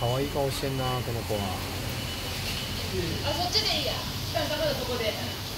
可愛い顔してんなこの子はあそっちでいいや。だからそこで。